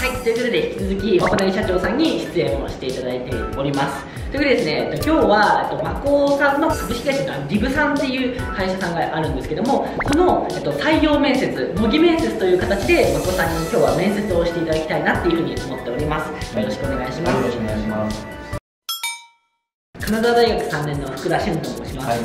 はい、ということで引き続き若谷社長さんに出演をしていただいております。ということでですね、今日は、えっと、マコさんの株式会社のリブさんっていう会社さんがあるんですけどもこの、えっと、採用面接模擬面接という形でマコさんに今日は面接をしていただきたいなっていうふうに思っております。よろしくお願いします、よろしくお願いします。金沢大学3年の福田俊と申します、はい、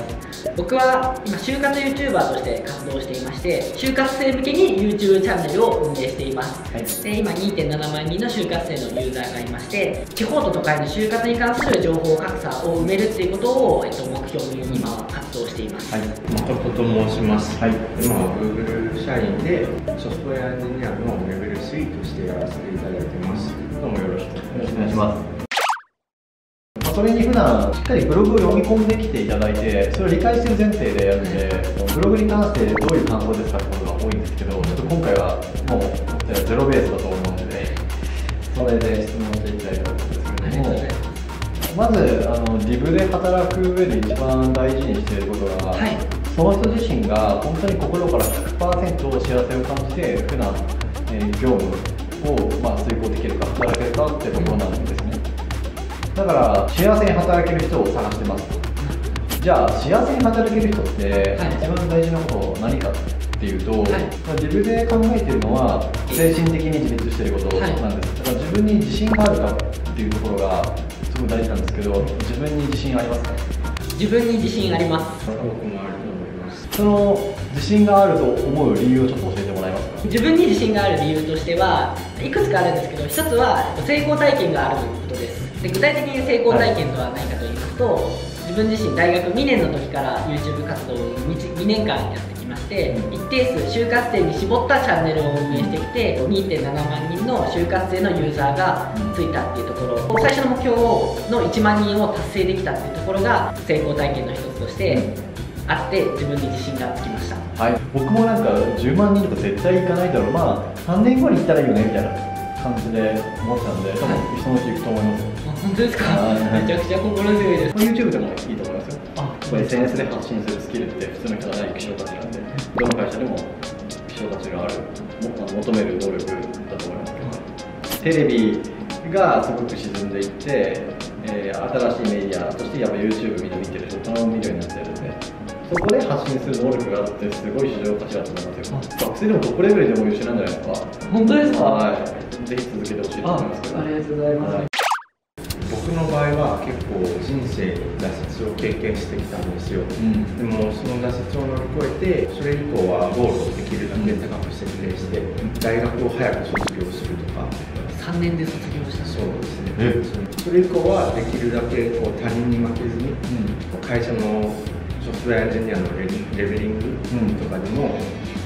僕は今就活 YouTuber として活動していまして就活生向けに YouTube チャンネルを運営しています、はい、で今2.7万人の就活生のユーザーがいまして地方と都会の就活に関する情報格差を埋めるっていうことを、えっと、目標に今は活動しています、はい、誠と申します、はい、今は Google 社員でソフトウェアエンジニアのレベル3としてやらせていただいてます。どうもよろしくお願いしますそれに普段しっかりブログを読み込んできていただいてそれを理解してる前提でやるんでブログに関してどういう感想ですかってことが多いんですけどちょっと今回はもうゼロベースだと思うのでそれで質問していきたいと思うんですけどもまずあのリブで働く上で一番大事にしていることが、はい、その人自身が本当に心から100%幸せを感じて普段、えー、業務を、まあ、遂行できるか働けるかってところなんですねだから幸せに働ける人を探してます。じゃあ幸せに働ける人って、一番大事なことは何かっていうと、はい、自分で考えてるのは精神的に自立してることなんです、だから自分に自信があるかっていうところがすごい大事なんですけど自分に自信ありますか？自分に自信あります。僕もあると思います。その自信があると思う理由をちょっと教えて自分に自信がある理由としてはいくつかあるんですけど一つは成功体験があるということです。で具体的に成功体験とは何かと言いますと、はい、自分自身大学2年の時から YouTube 活動を 2, 2年間やってきまして、うん、一定数就活生に絞ったチャンネルを運営してきて2.7万人の就活生のユーザーがついたっていうところ。最初の目標の1万人を達成できたっていうところが成功体験の一つとしてあって自分に自信がつきました。はい僕もなんか10万人とか絶対いかないだろうまあ3年後に行ったらいいよねみたいな感じで思ってたんで、多分そのうち行くと思います。あ本当ですか？めちゃくちゃ心強いです。YouTube でもいいと思いますよ。あ、これ SNS で発信するスキルって普通の人がない希少価値なんで、どの会社でも希少価値がある、求める能力だと思いますけど、テレビがすごく沈んでいって、えー、新しいメディアとしてやっぱ YouTube みんな見てるし、他の見るようになってるんで。そこで発信する能力があってすごい市場価値だと思いますよ学生でもトップレベルでも優秀なんじゃないですか。本当ですか？はい。ぜひ続けてほしいと思います。けどありがとうございます、はい、僕の場合は結構人生挫折を経験してきたんですよ、うん、でもその挫折を乗り越えてそれ以降はゴールをできるだけ高く設定して、うん、大学を早く卒業するとか。3年で卒業した。そうですね。それ以降はできるだけこう他人に負けずに、うん、会社のソフトウェアエンジニアのレベリングとかでも、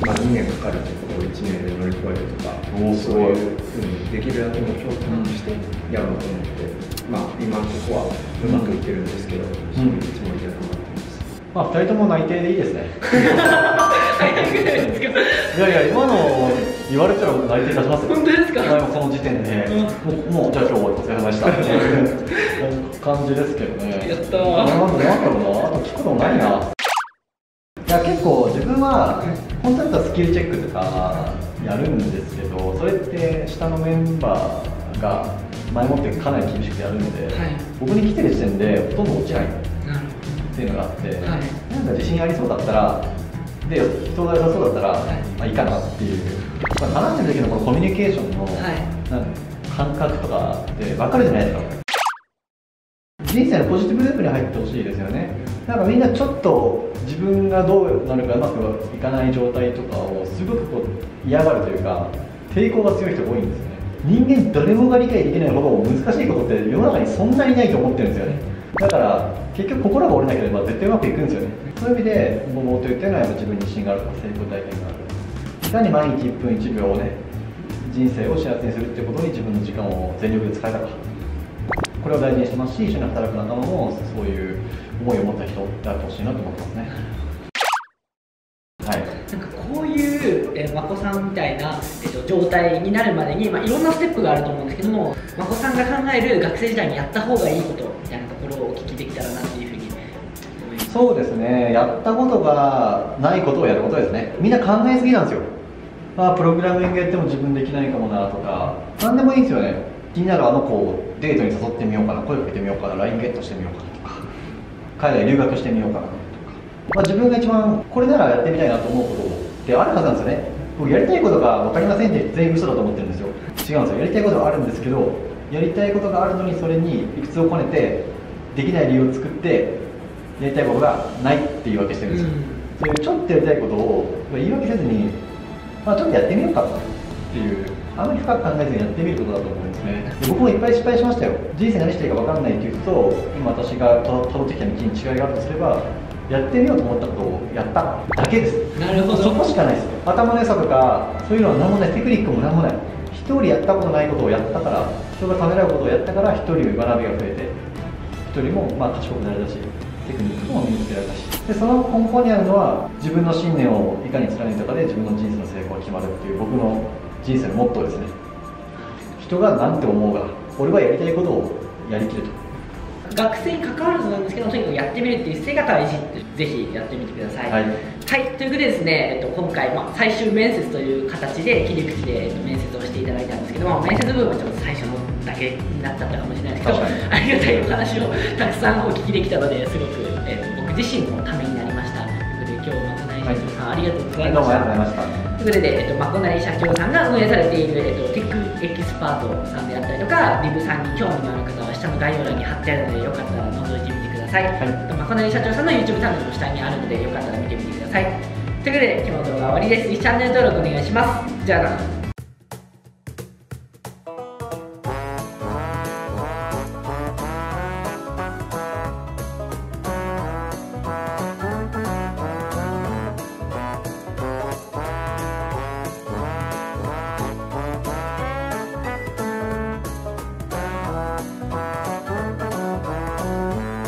まあ、2年かかるところを1年で乗り越えるとかそういうふうにできるだけ目標をしてやろうと思って、まあ、今のところはうまくいってるんですけど、そういうつもりだと思ってます。まあ、2人とも内定でいいですね。いやいや、今の言われたら内定出します本当ですか？この時点で、うん、もう、じゃあ今日お疲れ様でした 感じですけどね。やったー。なんだろうな、あと聞くことないな。いや結構自分は本当だったらスキルチェックとかやるんですけどそれって下のメンバーが前もってかなり厳しくやるので、はい、僕に来てる時点でほとんど落ちない。っていうのがあって、はい、なんか自信ありそうだったらで人が良さそうだったら、はい、まあいいかなっていう、まあ、話してる時のこのコミュニケーションの、なん感覚とかって分かるじゃないですか人生のポジティブループに入ってほしいですよね。なんかみんなちょっと自分がどうなるかうまくいかない状態とかをすごくこう嫌がるというか抵抗が強い人が多いんですよね。人間誰もが理解できないほど難しいことって世の中にそんなにないと思ってるんですよね。だから結局心が折れなければ絶対うまくいくんですよね。そういう意味で桃と言ってるのはやっぱ自分に自信があるとか成功体験がある。いかに毎日1分1秒をね人生を幸せにするってことに自分の時間を全力で使えたか。これを大事にしてますし一緒に働く仲間もそういう思いを持った人であってほしいなと思ってますね。はい。なんかこういうえ眞子さんみたいな、えっと、状態になるまでに、まあ、いろんなステップがあると思うんですけども眞子さんが考える学生時代にやった方がいいことみたいなところをお聞きできたらなっていうふうにそうですね。やったことがないことをやることですね。みんな考えすぎなんですよ。まあ、プログラミングやっても自分できないかもなとか何でももいいんですよね。気になるあの子をデートに誘ってみようかな声かけてみようかな LINE ゲットしてみようかなとか海外留学してみようかなとか、まあ、自分が一番これならやってみたいなと思うことってあるはずなんですよね。僕やりたいことが分かりませんって全員嘘だと思ってるんですよ。違うんですよ。やりたいことがあるんですけどやりたいことがあるのにそれに理屈をこねてできない理由を作ってやりたいことがないって言い訳してるんですよ、そういうちょっとやりたいことを言い訳せずに、まあ、ちょっとやってみようかっていうあまり深く考えずにやってみることだと思うんですね。で僕もいっぱい失敗しましたよ。人生何していいか分かんないっていう人と今私がたどってきた道に違いがあるとすればやってみようと思ったことをやった。だけです。なるほど。そこしかないです。頭の良さとかそういうのは何もない。テクニックも何もない。一人やったことないことをやったから人がためらうことをやったから一人学びが増えて一人もまあ賢くなれたしテクニックも身につけられたし。でその根本にあるのは自分の信念をいかに貫いたかで自分の人生の成功が決まるっていう僕の人生のモットーですね人が何て思うが俺はやりたいことをやりきると。学生に関わらずなんですけどとにかくやってみるっていう姿勢が大事ってぜひやってみてください。はい。はい、ということでですね、えっと、今回、まあ、最終面接という形で切り口で、えっと、面接をしていただいたんですけども面接部分はちょっと最初のだけになっちゃったかもしれないですけどありがたいお話をたくさんお聞きできたのですごく、えっと、僕自身もためにありがとうございどうもまありしたがとうございましたということで、えっと、まこなり社長さんが運営されている、えっと、テックエキスパートさんであったりとか、リブさんに興味のある方は下の概要欄に貼ってあるので、よかったら覗いてみてください。はいえっとまこなり社長さんの YouTube チャンネルも下にあるので、よかったら見てみてください。ということで、今日の動画は終わりです。チャンネル登録お願いします。じゃあな。